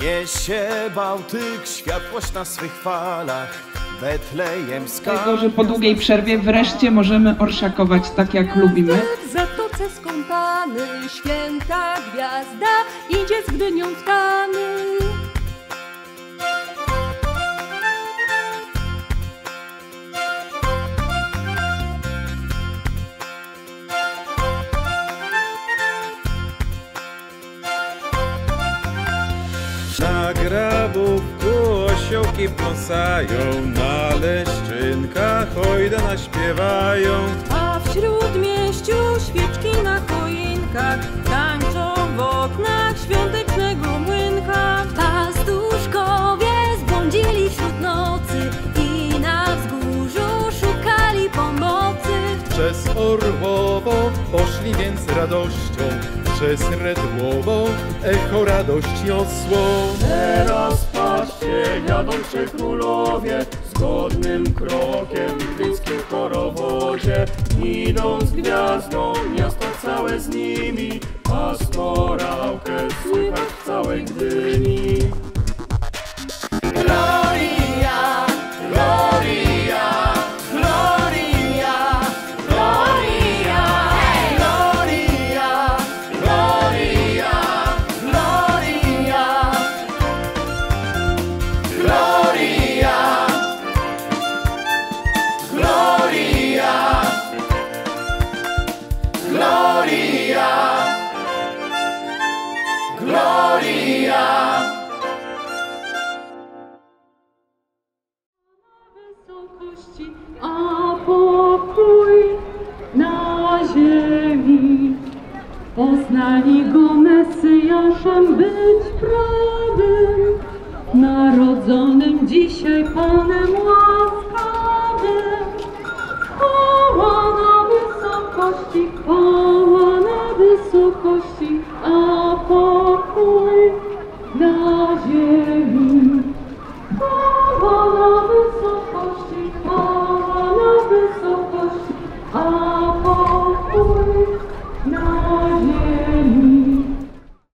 Niesie Bałtyk światłość na swych falach, Betlejemska. Tego, że po długiej przerwie wreszcie możemy orszakować tak jak lubimy. W zatoce skąpany, święta gwiazda idzie z Gdynią w tany. Osiołki pląsają, na leszczynkach hojda naśpiewają. A w śródmieściu świeczki na choinkach tańczą w oknach świątecznego młynka. Pastuszkowie zbłądzili wśród nocy i na wzgórzu szukali pomocy. Przez Orłowo poszli więc radością, przez Redłowo echo radość niosło. Jadą trzej królowie Zgodnym krokiem w gdyńskim chorowodzie Idą z gwiazdą, miasto całe z nimi Pastorałkę Gloria, Gloria, a pokój na ziemi. Poznali go Mesjaszem być prawym, narodzonym dzisiaj Panem. słodkości, a pokój na ziemi. Chwała na wysokości, chwała na wysokości, a pokój na ziemi.